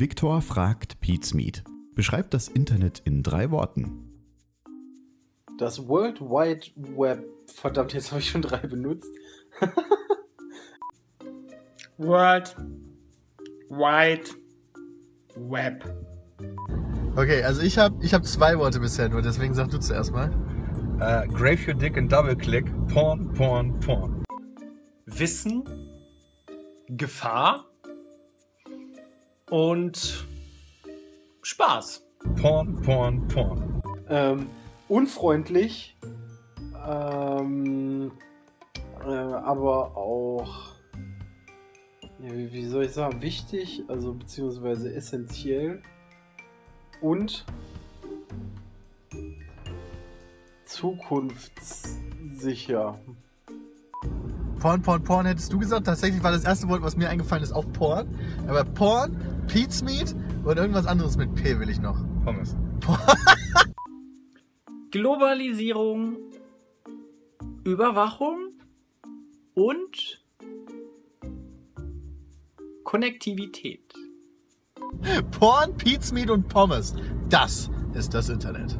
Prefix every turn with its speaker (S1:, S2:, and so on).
S1: Viktor fragt Pete Beschreibt das Internet in drei Worten.
S2: Das World Wide Web. Verdammt, jetzt habe ich schon drei benutzt.
S3: World Wide Web.
S4: Okay, also ich habe ich hab zwei Worte bisher nur, deswegen sag du zuerst mal.
S5: Uh, grave your dick and double click. Porn, porn, porn.
S3: Wissen, Gefahr und Spaß.
S5: Porn, porn, porn.
S2: Ähm, unfreundlich, ähm, äh, aber auch, ja, wie, wie soll ich sagen, wichtig, also beziehungsweise essentiell und zukunftssicher.
S4: Porn, Porn, Porn hättest du gesagt. Tatsächlich war das erste Wort, was mir eingefallen ist, auch Porn. Aber Porn, Pete's Meat und irgendwas anderes mit P will ich noch.
S5: Pommes.
S3: Globalisierung, Überwachung und Konnektivität.
S4: Porn, Pete's Meat und Pommes. Das ist das Internet.